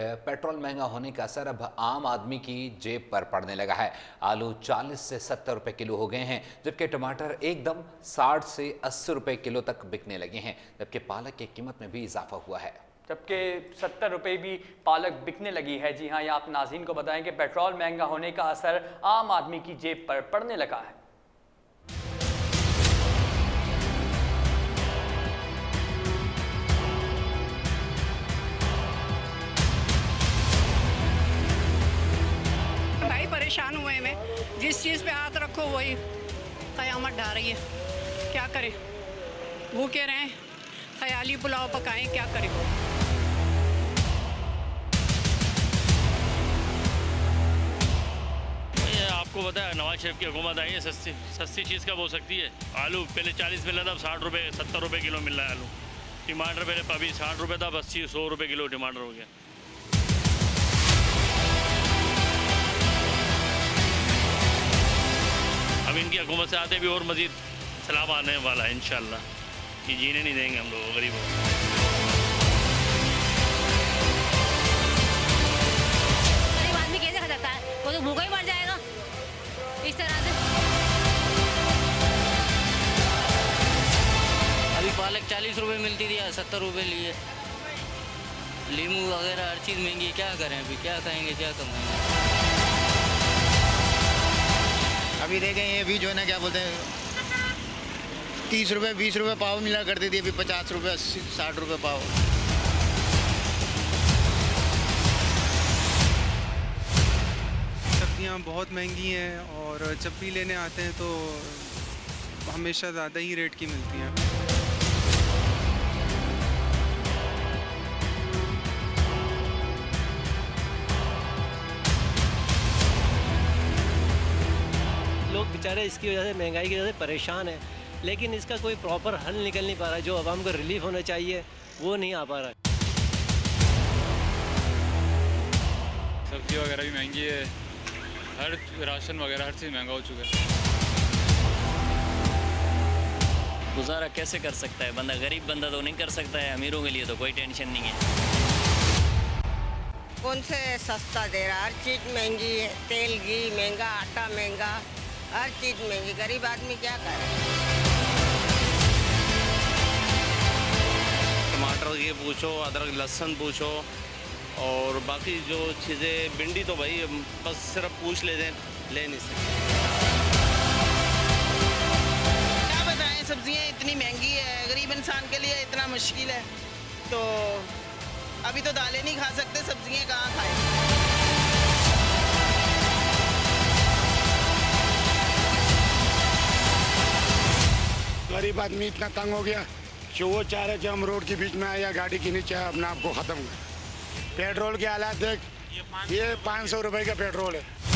Petrol महँगा होने का असर अब आम आदमी की जेब पर पड़ने लगा है। आलू 40 से 70 रुपए किलो हो गए हैं, जबकि टमाटर एकदम 60 से 80 रुपए किलो तक बिकने लगे हैं, जबकि पालक की कीमत में भी इजाफा हुआ है। जबकि सत्तर रुपये भी पालक बिकने लगी है। जी हाँ ये आप नाजीन को बताएँ कि पेट्रोल महँगा होने का असर आम आदमी की जेब पर पड़ने लगा है। परेशान हुए हैं। जिस चीज़ पे हाथ रखो, वही क़यामत ढा रही है। क्या करें? भूखे रहें ख्याली पुलाव पकाएँ, क्या करें? आपको पता है, नवाज़ शरीफ की हुकूमत आई है, सस्ती सस्ती चीज़ कब हो सकती है? आलू, पहले चालीस मिल रहा था, अब साठ रुपये सत्तर रुपये किलो मिल रहा है आलू। टमाटर पहले अभी साठ रुपये था, अब अस्सी, सौ रुपये किलो टमाटर हो गया। हुकूमत से आते भी और मज़ीद सलाब आने वाला है इन कि जीने नहीं देंगे हम लोग गरीबों गरीब आदमी कैसे खा सकता है? वो तो भूखा ही मर जाएगा। इस तरह से। अभी पालक चालीस रुपए मिलती थी सत्तर रुपए लिए। लीमू वगैरह हर चीज़ महँगी क्या करें अभी? क्या खाएँगे क्या कमाएँगे? अभी देखें ये भी जो है ना, क्या बोलते हैं, तीस रुपये बीस रुपये पाव मिला करती थी, अभी पचास रुपये अस्सी, साठ रुपये पाव। सब्ज़ियाँ बहुत महँगी हैं और जब भी लेने आते हैं तो हमेशा ज़्यादा ही रेट की मिलती हैं। लोग बेचारे इसकी वजह से महँगाई की वजह से परेशान है। लेकिन इसका कोई प्रॉपर हल निकल नहीं पा रहा जो आवाम को रिलीफ होना चाहिए वो नहीं आ पा रहा। सब्ज़ी वगैरह भी महँगी है। हर राशन वगैरह हर चीज़ महँगा हो चुका है। गुजारा कैसे कर सकता है? बंदा गरीब बंदा तो नहीं कर सकता है। अमीरों के लिए तो कोई टेंशन नहीं है। कौन से सस्ता दे रहा हर चीज़ महँगी है। तेल घी महँगा आटा महँगा। हर चीज़ महँगी। गरीब आदमी क्या करे? टमाटर ये पूछो अदरक लहसुन पूछो और बाकी जो चीज़ें भिंडी तो भाई बस सिर्फ़ पूछ ले जाए ले नहीं सकते। क्या बताएँ सब्ज़ियाँ इतनी महँगी है गरीब इंसान के लिए इतना मुश्किल है। तो अभी तो दालें नहीं खा सकते सब्ज़ियाँ कहाँ खाएँ? गरीब आदमी इतना तंग हो गया कि वो चाह रहे कि हम रोड के बीच में आए या गाड़ी के नीचे आए, अपने आप को ख़त्म पेट्रोल के हालात देख, ये पाँच सौ रुपये का पेट्रोल है।